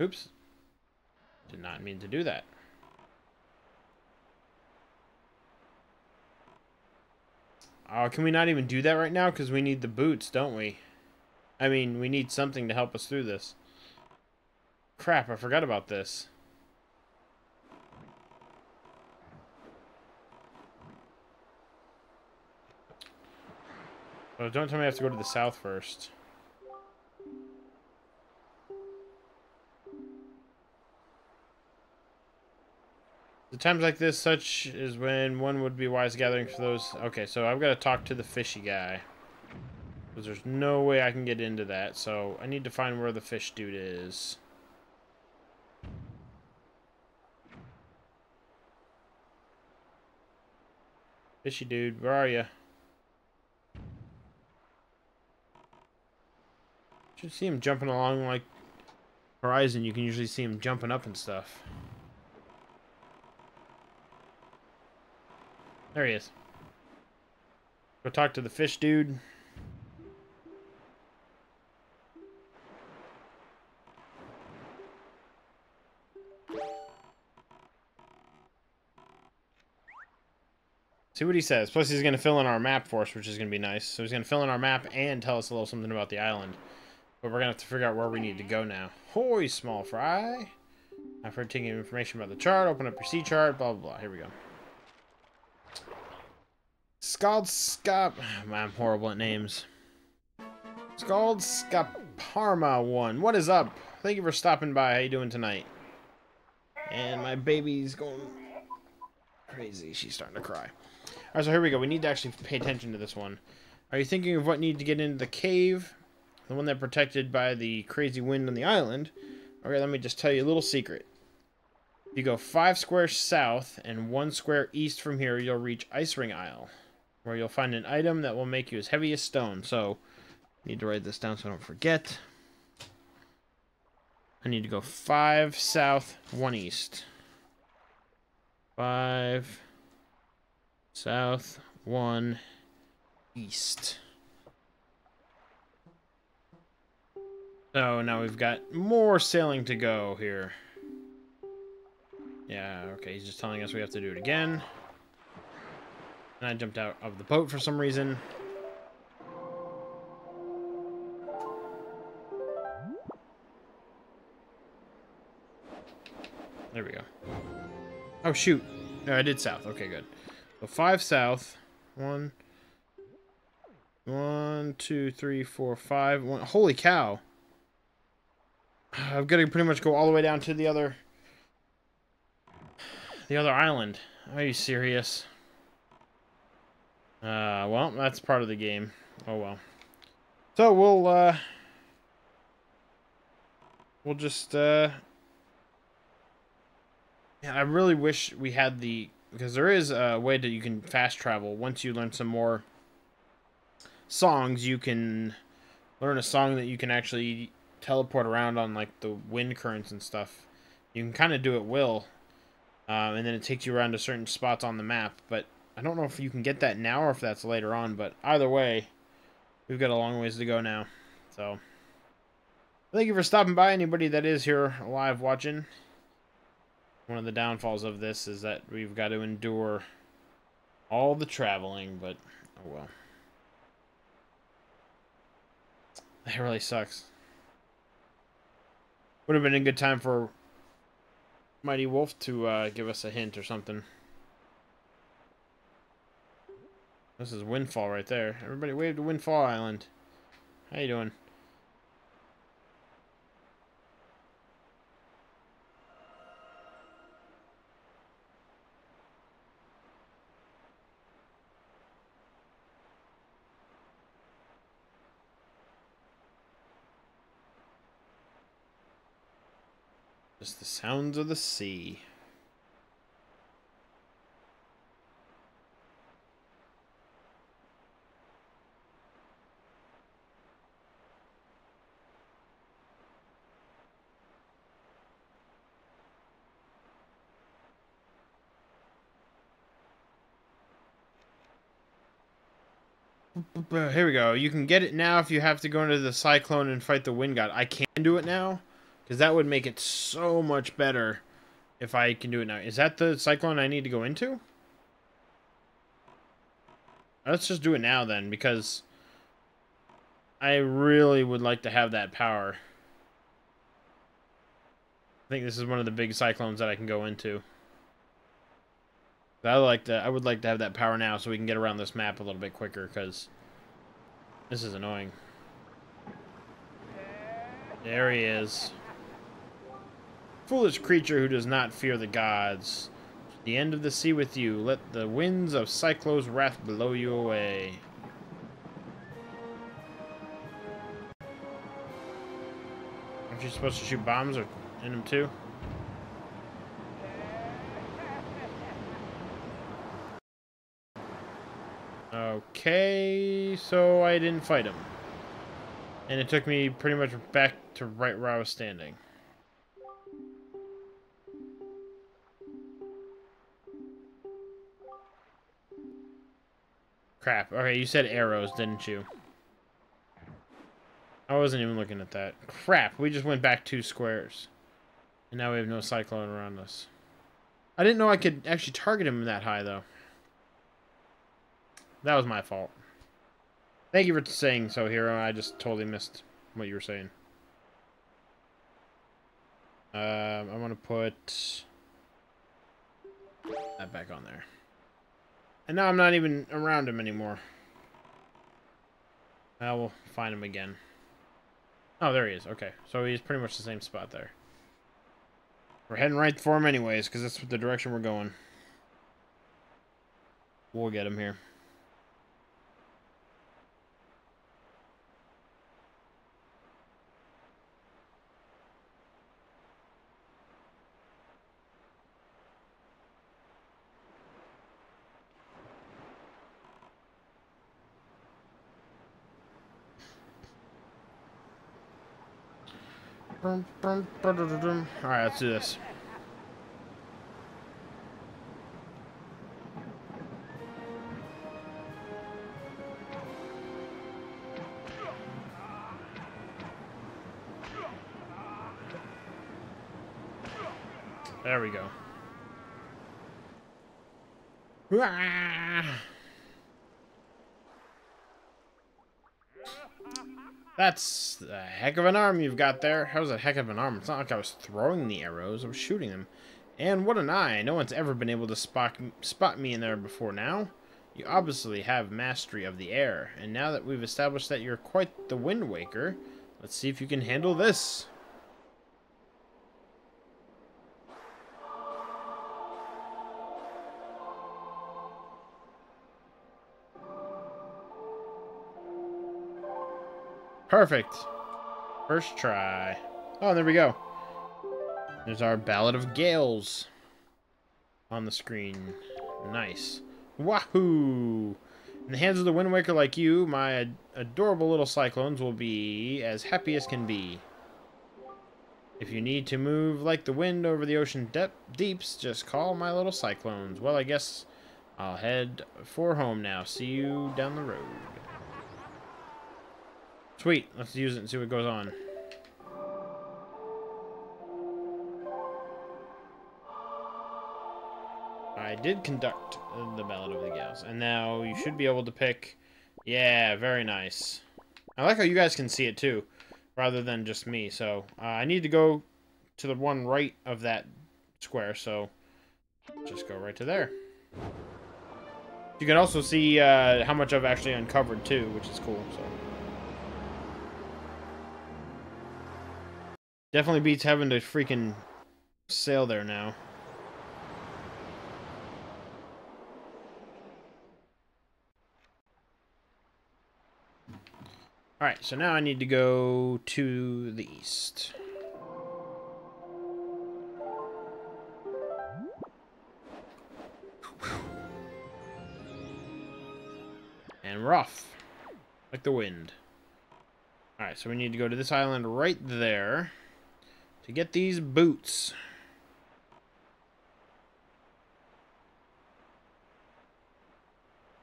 Oops. Did not mean to do that. Oh, can we not even do that right now? Because we need the boots, don't we? I mean, we need something to help us through this. Crap, I forgot about this. Oh, don't tell me I have to go to the south first. The times like this, such is when one would be wise gathering for those... Okay, so I've got to talk to the fishy guy. Because there's no way I can get into that, so I need to find where the fish dude is. Fishy dude, where are you? You see him jumping along like Horizon. You can usually see him jumping up and stuff. There he is. Go talk to the fish dude. See what he says. Plus, he's going to fill in our map for us, which is going to be nice. So he's going to fill in our map and tell us a little something about the island. But we're going to have to figure out where we need to go now. Hoy, small fry. I've heard taking information about the chart, open up your sea chart, blah, blah, blah. Here we go. Scald Scop... I'm horrible at names. Scald Scaparma 1. What is up? Thank you for stopping by. How you doing tonight? And my baby's going crazy. She's starting to cry. Alright, so here we go. We need to actually pay attention to this one. Are you thinking of what need to get into the cave? The one that protected by the crazy wind on the island? Okay, let me just tell you a little secret. If you go five squares south and one square east from here, you'll reach Ice Ring Isle, where you'll find an item that will make you as heavy as stone. So, need to write this down so I don't forget. I need to go five south, one east. Five south, one east. So now we've got more sailing to go here. Yeah, okay, he's just telling us we have to do it again. And I jumped out of the boat for some reason. There we go. Oh, shoot. No, I did south. Okay, good. So five south. One. One, two, three, four, five. One. Holy cow. I've got to pretty much go all the way down to the other... The other island. Are you serious? Uh, well, that's part of the game. Oh, well. So, we'll, uh... We'll just, uh... Yeah, I really wish we had the... Because there is a way that you can fast travel. Once you learn some more songs, you can learn a song that you can actually teleport around on, like, the wind currents and stuff. You can kind of do it will. Um, and then it takes you around to certain spots on the map. But I don't know if you can get that now or if that's later on. But either way, we've got a long ways to go now. So, thank you for stopping by, anybody that is here live watching one of the downfalls of this is that we've got to endure all the traveling, but oh well. That really sucks. Would have been a good time for Mighty Wolf to uh, give us a hint or something. This is Windfall right there. Everybody wave to Windfall Island. How you doing? Just the sounds of the sea. Here we go. You can get it now if you have to go into the cyclone and fight the wind god. I can do it now. Because that would make it so much better if I can do it now. Is that the cyclone I need to go into? Let's just do it now then, because I really would like to have that power. I think this is one of the big cyclones that I can go into. I like to. I would like to have that power now, so we can get around this map a little bit quicker. Because this is annoying. There he is. Foolish creature who does not fear the gods. The end of the sea with you. Let the winds of Cyclos' wrath blow you away. Aren't you supposed to shoot bombs or in them too? Okay, so I didn't fight him. And it took me pretty much back to right where I was standing. Crap. Okay, you said arrows, didn't you? I wasn't even looking at that. Crap, we just went back two squares. And now we have no cyclone around us. I didn't know I could actually target him that high, though. That was my fault. Thank you for saying so, Hero. I just totally missed what you were saying. Um, I want to put that back on there. And now I'm not even around him anymore. I will find him again. Oh, there he is. Okay, so he's pretty much the same spot there. We're heading right for him anyways, because that's the direction we're going. We'll get him here. Alright, let's do this. There we go. Ah. That's a heck of an arm you've got there. How's a heck of an arm? It's not like I was throwing the arrows. I was shooting them. And what an eye. No one's ever been able to spot, spot me in there before now. You obviously have mastery of the air. And now that we've established that you're quite the Wind Waker, let's see if you can handle this. Perfect. First try. Oh, there we go. There's our Ballad of Gales on the screen. Nice. Wahoo! In the hands of the Wind Waker like you, my adorable little cyclones will be as happy as can be. If you need to move like the wind over the ocean de deeps, just call my little cyclones. Well, I guess I'll head for home now. See you down the road. Sweet. Let's use it and see what goes on. I did conduct the Ballad of the Gales. And now you should be able to pick... Yeah, very nice. I like how you guys can see it too, rather than just me. So uh, I need to go to the one right of that square, so just go right to there. You can also see uh, how much I've actually uncovered too, which is cool. So. Definitely beats having to freaking sail there now. Alright, so now I need to go to the east. And off. Like the wind. Alright, so we need to go to this island right there to get these boots.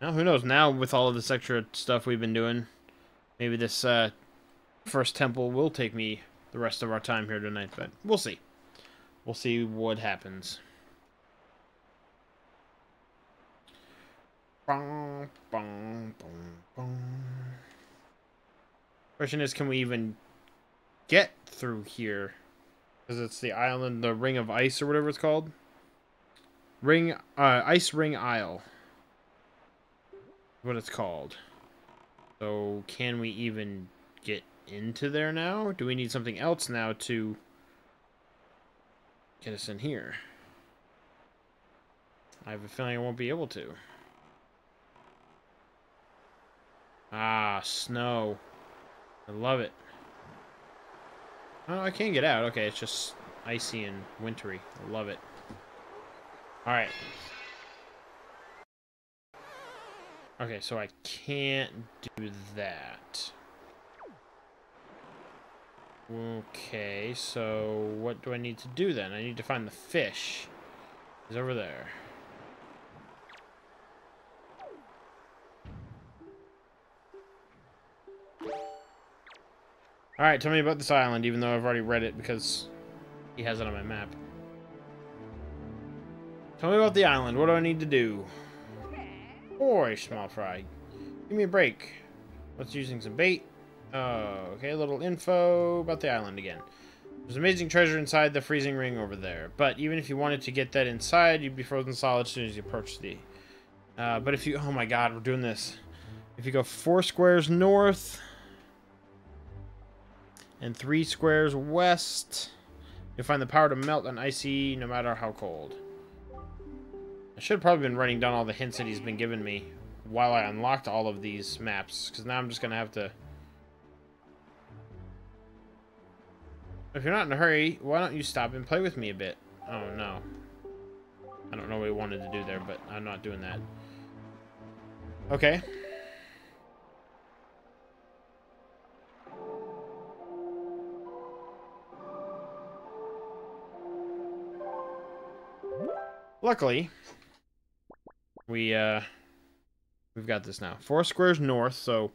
Now, who knows? Now, with all of this extra stuff we've been doing, maybe this uh, first temple will take me the rest of our time here tonight, but we'll see. We'll see what happens. Question is, can we even get through here? Because it's the island, the Ring of Ice or whatever it's called. Ring, uh, Ice Ring Isle. What it's called. So, can we even get into there now? Do we need something else now to get us in here? I have a feeling I won't be able to. Ah, snow. I love it. Oh, I can't get out. Okay, it's just icy and wintry. I love it. Alright. Okay, so I can't do that. Okay, so what do I need to do then? I need to find the fish. He's over there. Alright, tell me about this island, even though I've already read it because he has it on my map. Tell me about the island. What do I need to do? Boy, small fry. Give me a break. Let's using some bait. Oh, okay, a little info about the island again. There's amazing treasure inside the freezing ring over there. But even if you wanted to get that inside, you'd be frozen solid as soon as you approach the... Uh, but if you... Oh my god, we're doing this. If you go four squares north and three squares west, you'll find the power to melt an icy no matter how cold. I should have probably been writing down all the hints that he's been giving me while I unlocked all of these maps, because now I'm just going to have to... If you're not in a hurry, why don't you stop and play with me a bit? Oh, no. I don't know what he wanted to do there, but I'm not doing that. Okay. Luckily, we, uh, we've got this now. Four squares north, so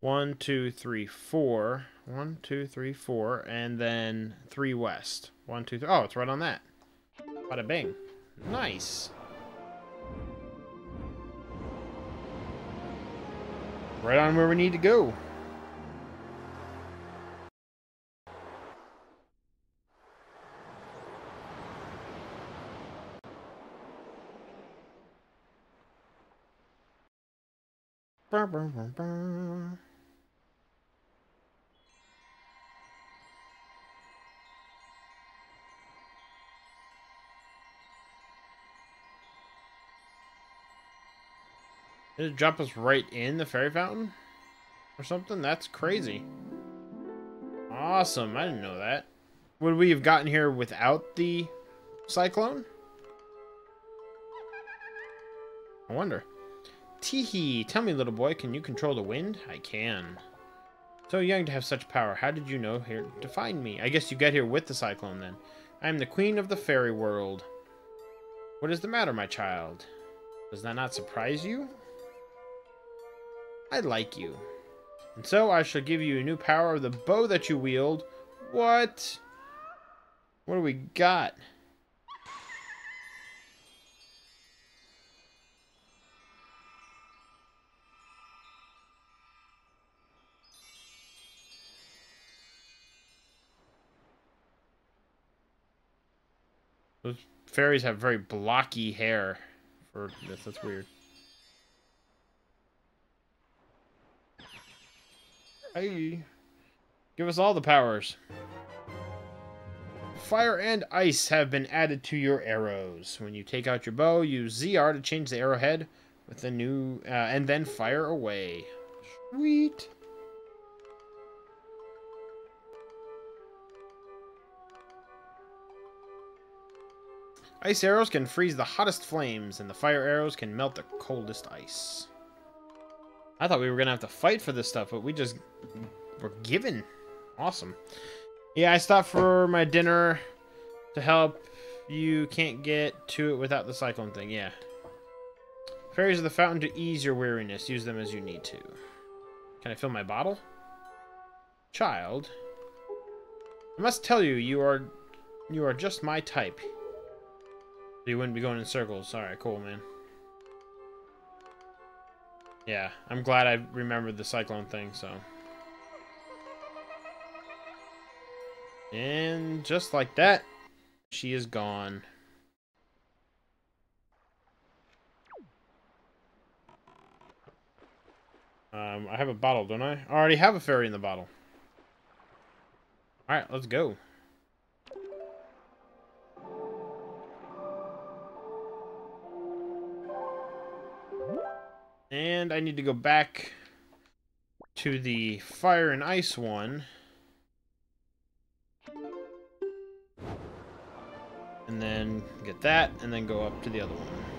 one, two, three, four. One, two, three, four, and then three west. One, two, three. Oh, it's right on that. Bada bing. Nice. Right on where we need to go. Did it drop us right in the fairy fountain? Or something? That's crazy. Awesome. I didn't know that. Would we have gotten here without the cyclone? I wonder. Teehee, tell me, little boy, can you control the wind? I can. So young to have such power, how did you know here to find me? I guess you got here with the cyclone, then. I am the queen of the fairy world. What is the matter, my child? Does that not surprise you? I like you. And so I shall give you a new power of the bow that you wield. What? What do we got? Those fairies have very blocky hair for this. That's weird. Hey. Give us all the powers. Fire and ice have been added to your arrows. When you take out your bow, use ZR to change the arrowhead with the new, uh, and then fire away. Sweet. Ice arrows can freeze the hottest flames, and the fire arrows can melt the coldest ice. I thought we were going to have to fight for this stuff, but we just were given. Awesome. Yeah, I stopped for my dinner to help. You can't get to it without the cyclone thing, yeah. Fairies of the fountain to ease your weariness. Use them as you need to. Can I fill my bottle? Child. I must tell you, you are you are just my type. You wouldn't be going in circles. Alright, cool, man. Yeah, I'm glad I remembered the cyclone thing, so. And just like that, she is gone. Um, I have a bottle, don't I? I already have a fairy in the bottle. Alright, let's go. I need to go back to the fire and ice one. And then get that, and then go up to the other one.